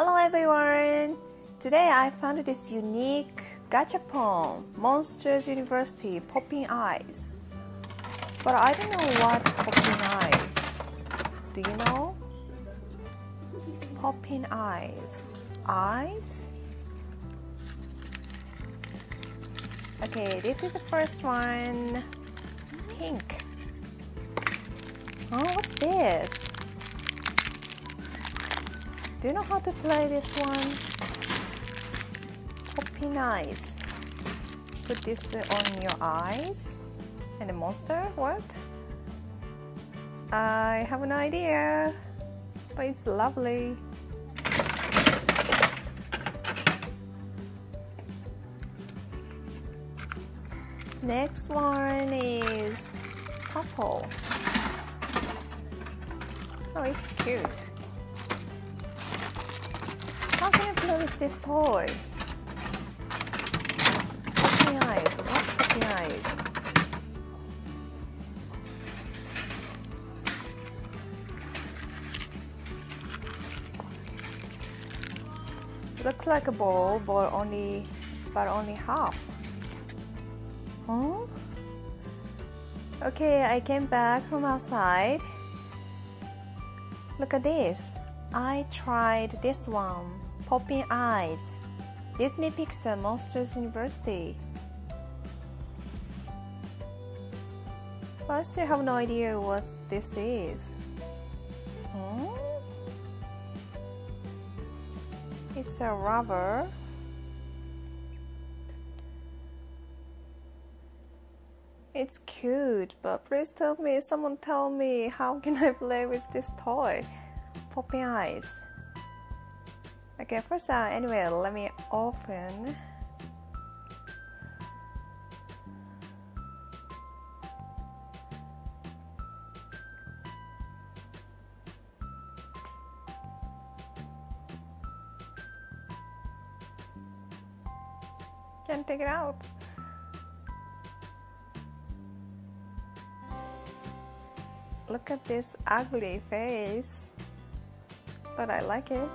Hello everyone! Today I found this unique gachapon, Monsters University Popping Eyes. But I don't know what popping eyes. Do you know? Popping eyes. Eyes? Okay, this is the first one. Pink. Oh, what's this? Do you know how to play this one? Popping eyes. Put this uh, on your eyes. And the monster? What? I have an idea. But it's lovely. Next one is purple. Oh, it's cute. How can I with this toy? Puppy eyes. What's puppy eyes? Looks like a ball, but only, but only half. Huh? Okay, I came back from outside. Look at this. I tried this one, Popping Eyes, Disney Pixar Monsters University. I still have no idea what this is. Hmm? It's a rubber. It's cute, but please tell me, someone tell me, how can I play with this toy? Poppy eyes. Okay, first, uh, anyway, let me open. Can't take it out. Look at this ugly face. But I like it.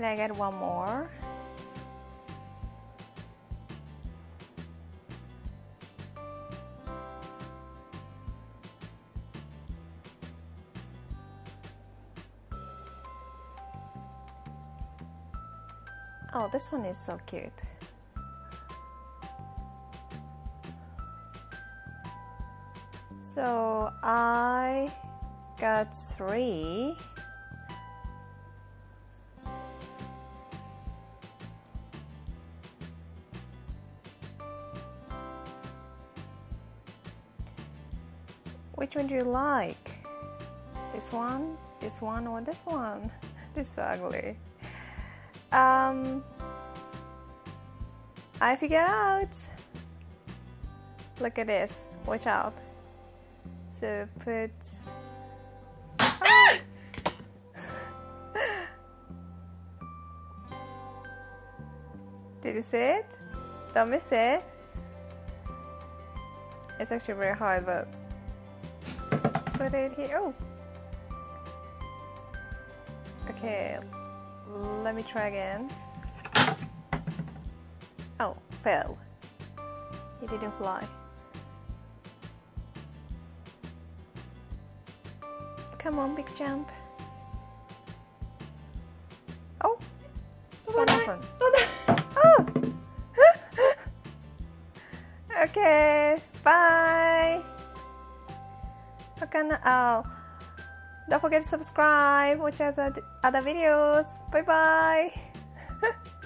And I get one more. Oh, this one is so cute. So I got three. Which one do you like? This one, this one, or this one? This is ugly. Um, I figured out. Look at this. Watch out. So put. Did you see it? Don't miss it. It's actually very hard, but put it here. Oh. Okay, let me try again. Oh, fell. He didn't fly. Come on, big jump. Oh! oh what happened? Oh! oh. okay, bye! Oh. Don't forget to subscribe, watch other, other videos. Bye bye!